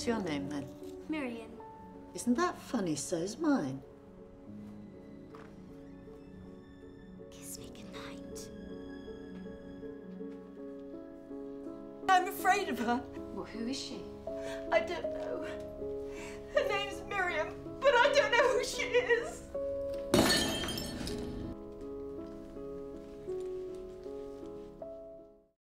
What's your name then? Miriam. Isn't that funny? So's mine. Kiss me goodnight. I'm afraid of her. Well, who is she? I don't know.